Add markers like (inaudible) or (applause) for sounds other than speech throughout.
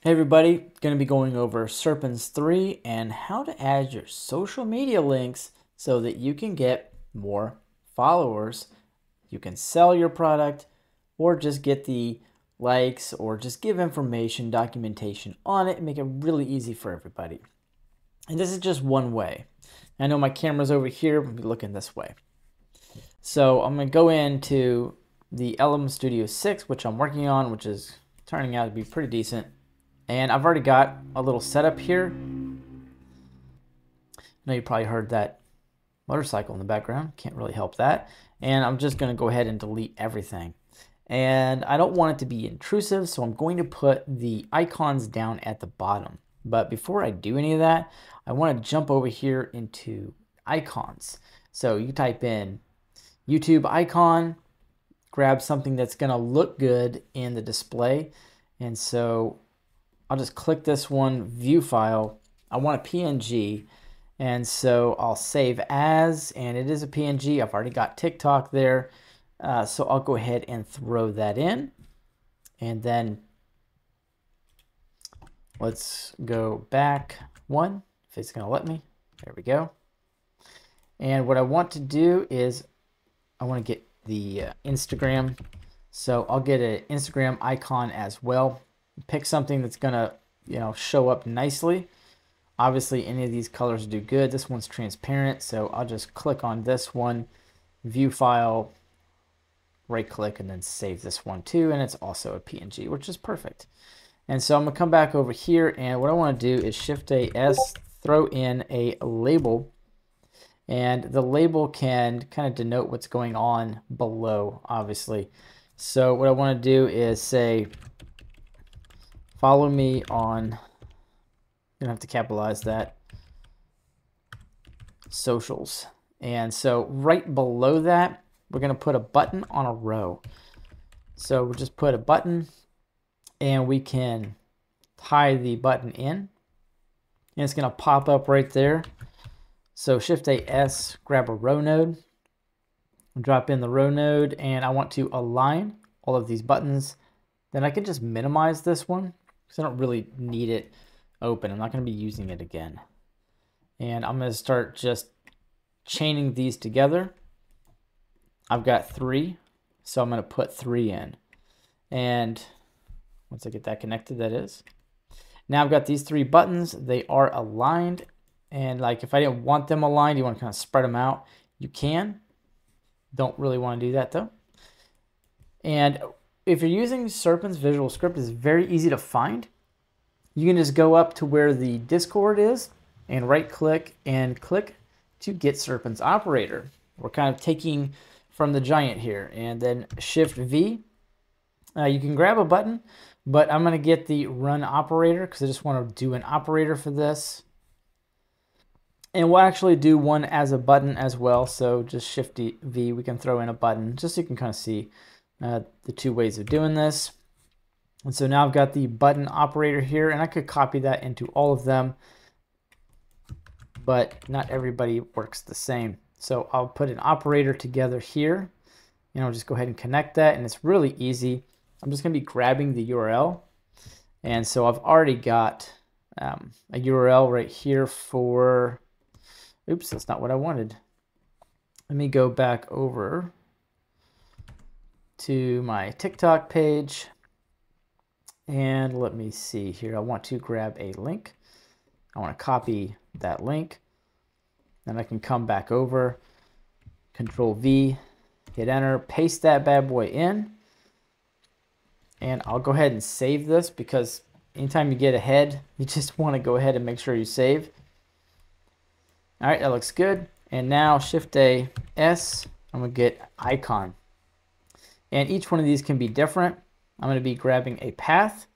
Hey everybody, going to be going over Serpens 3 and how to add your social media links so that you can get more followers. You can sell your product or just get the likes or just give information, documentation on it and make it really easy for everybody. And this is just one way. I know my camera's over here, but looking this way. So I'm going to go into the LM Studio 6, which I'm working on, which is turning out to be pretty decent and I've already got a little setup here. I know you probably heard that motorcycle in the background. Can't really help that. And I'm just going to go ahead and delete everything. And I don't want it to be intrusive, so I'm going to put the icons down at the bottom. But before I do any of that, I want to jump over here into icons. So you type in YouTube icon, grab something that's going to look good in the display. And so I'll just click this one, view file. I want a PNG. And so I'll save as, and it is a PNG. I've already got TikTok there. Uh, so I'll go ahead and throw that in. And then let's go back one, if it's gonna let me. There we go. And what I want to do is I want to get the uh, Instagram. So I'll get an Instagram icon as well pick something that's gonna you know show up nicely. Obviously any of these colors do good. This one's transparent so I'll just click on this one view file right click and then save this one too and it's also a PNG which is perfect. And so I'm gonna come back over here and what I want to do is shift a S throw in a label and the label can kind of denote what's going on below obviously. So what I want to do is say Follow me on, you don't have to capitalize that, socials. And so right below that, we're going to put a button on a row. So we'll just put a button and we can tie the button in. And it's going to pop up right there. So Shift A S, grab a row node, drop in the row node, and I want to align all of these buttons. Then I can just minimize this one because I don't really need it open. I'm not going to be using it again. And I'm going to start just chaining these together. I've got three, so I'm going to put three in. And once I get that connected, that is. Now I've got these three buttons. They are aligned. And like if I didn't want them aligned, you want to kind of spread them out, you can. Don't really want to do that though. And if you're using Serpens Visual Script, it's very easy to find. You can just go up to where the Discord is and right click and click to get Serpens Operator. We're kind of taking from the giant here and then Shift V. Uh, you can grab a button, but I'm going to get the Run Operator because I just want to do an operator for this. And we'll actually do one as a button as well. So just Shift V, we can throw in a button just so you can kind of see uh, the two ways of doing this. And so now I've got the button operator here, and I could copy that into all of them, but not everybody works the same. So I'll put an operator together here, and I'll just go ahead and connect that, and it's really easy. I'm just going to be grabbing the URL, and so I've already got um, a URL right here for, oops, that's not what I wanted. Let me go back over to my TikTok page. And let me see here. I want to grab a link. I want to copy that link. Then I can come back over, Control V, hit enter, paste that bad boy in. And I'll go ahead and save this because anytime you get ahead, (laughs) you just want to go ahead and make sure you save. All right, that looks good. And now Shift A S, I'm gonna get icon. And each one of these can be different. I'm going to be grabbing a path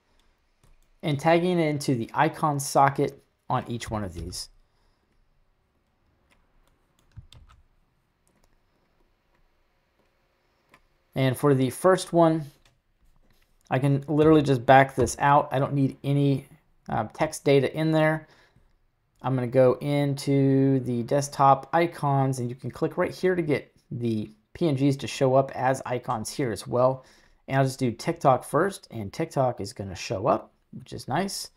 and tagging it into the icon socket on each one of these. And for the first one, I can literally just back this out. I don't need any uh, text data in there. I'm going to go into the desktop icons and you can click right here to get the PNGs to show up as icons here as well. And I'll just do TikTok first, and TikTok is going to show up. which is nice.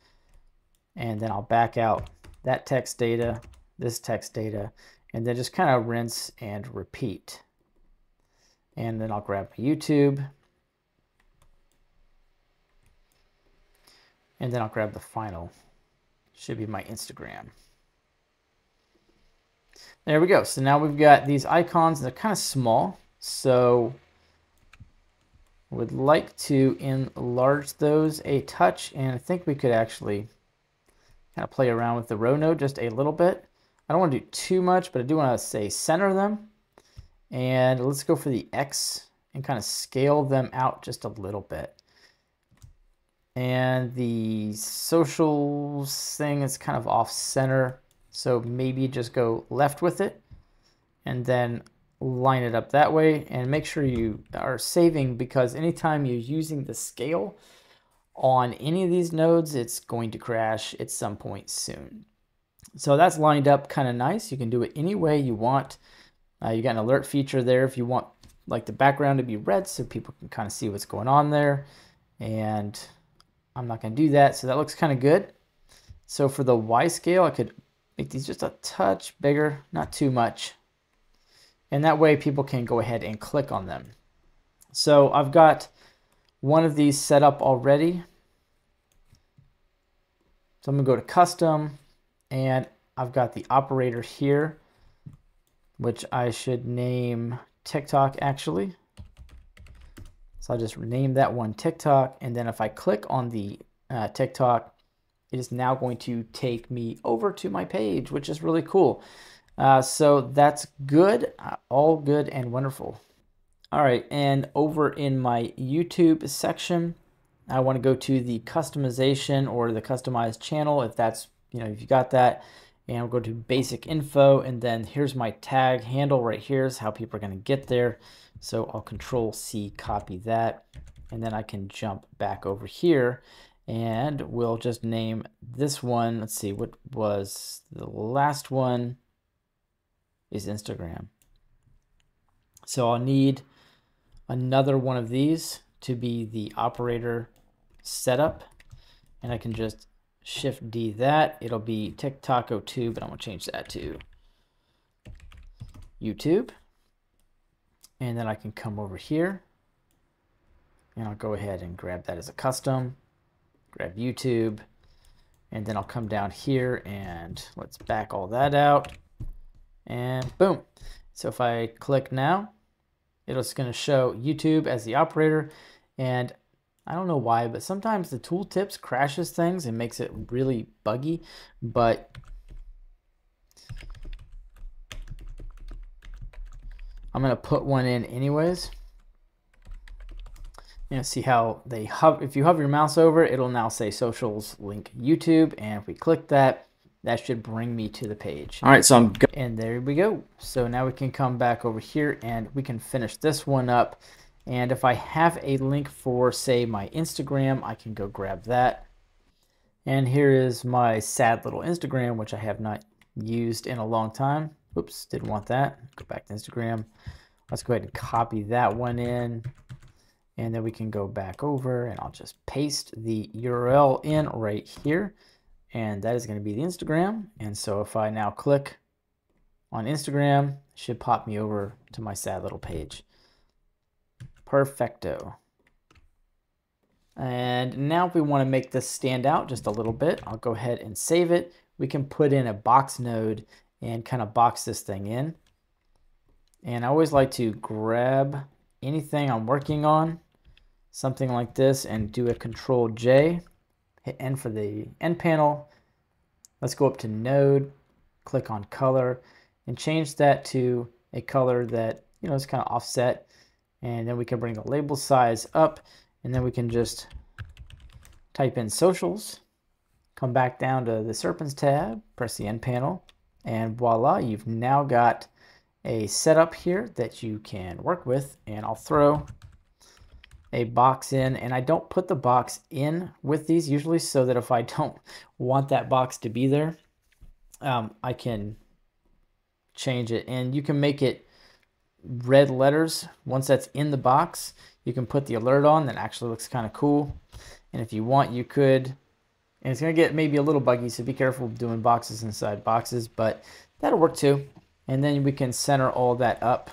And then I'll back out that text data, this text data, and then just kind of rinse and repeat. And then I'll grab YouTube. And then I'll grab the final. Should be my Instagram. There we go. So now we've got these icons. And they're kind of small. So would like to enlarge those a touch. And I think we could actually kind of play around with the row node just a little bit. I don't want to do too much, but I do want to say center them. And let's go for the X and kind of scale them out just a little bit. And the socials thing is kind of off center. So maybe just go left with it and then line it up that way and make sure you are saving because anytime you're using the scale on any of these nodes, it's going to crash at some point soon. So that's lined up kind of nice. You can do it any way you want. Uh, you got an alert feature there if you want like the background to be red so people can kind of see what's going on there. And I'm not going to do that. So that looks kind of good. So for the Y scale, I could make these just a touch bigger, not too much. And that way people can go ahead and click on them. So I've got one of these set up already. So I'm to go to custom and I've got the operator here, which I should name TikTok actually. So I'll just rename that one TikTok. And then if I click on the uh, TikTok, it is now going to take me over to my page, which is really cool. Uh, so that's good, uh, all good and wonderful. All right, and over in my YouTube section, I want to go to the customization or the customized channel if that's, you know, if you got that. And I'll go to basic info, and then here's my tag handle right here is how people are going to get there. So I'll control C, copy that, and then I can jump back over here and we'll just name this one. Let's see, what was the last one is Instagram. So I'll need another one of these to be the operator setup. And I can just shift D that. It'll be TikTok02, but I'm gonna change that to YouTube. And then I can come over here and I'll go ahead and grab that as a custom, grab YouTube, and then I'll come down here and let's back all that out and boom. So if I click now, it's going to show YouTube as the operator and I don't know why, but sometimes the tooltips crashes things and makes it really buggy, but I'm going to put one in anyways. You know, see how they hover, if you hover your mouse over it, it'll now say socials link YouTube. And if we click that, that should bring me to the page. All right, so I'm And there we go. So now we can come back over here and we can finish this one up. And if I have a link for, say, my Instagram, I can go grab that. And here is my sad little Instagram, which I have not used in a long time. Oops, didn't want that. Go back to Instagram. Let's go ahead and copy that one in. And then we can go back over and I'll just paste the URL in right here. And that is going to be the Instagram. And so if I now click on Instagram, should pop me over to my sad little page. Perfecto. And now if we want to make this stand out just a little bit, I'll go ahead and save it. We can put in a box node and kind of box this thing in. And I always like to grab anything I'm working on, something like this, and do a control J, hit N for the N panel. Let's go up to node, click on color, and change that to a color that, you know, is kind of offset. And then we can bring the label size up, and then we can just type in socials, come back down to the Serpens tab, press the N panel, and voila, you've now got a setup here that you can work with and I'll throw a box in and I don't put the box in with these usually so that if I (laughs) don't want that box to be there um, I can change it and you can make it red letters once that's in the box you can put the alert on that actually looks kind of cool and if you want you could And it's going to get maybe a little buggy, so be careful doing boxes inside boxes, but that'll work too. And then we can center all that up.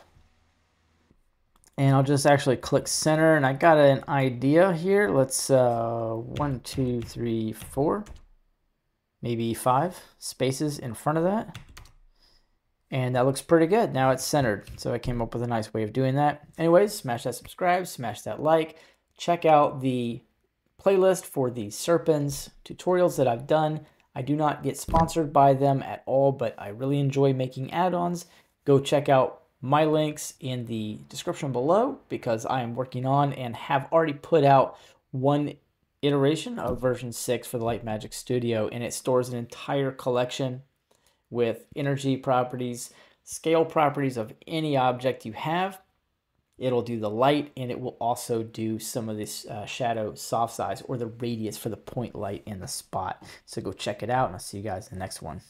And I'll just actually click center, and I got an idea here. Let's, uh, one, two, three, four, maybe five spaces in front of that. And that looks pretty good. Now it's centered. So I came up with a nice way of doing that. Anyways, smash that subscribe, smash that like. Check out the playlist for the Serpens tutorials that I've done. I do not get sponsored by them at all, but I really enjoy making add-ons. Go check out my links in the description below because I am working on and have already put out one iteration of version 6 for the Light Magic Studio, and it stores an entire collection with energy properties, scale properties of any object you have. It'll do the light and it will also do some of this uh, shadow soft size or the radius for the point light in the spot. So go check it out and I'll see you guys in the next one.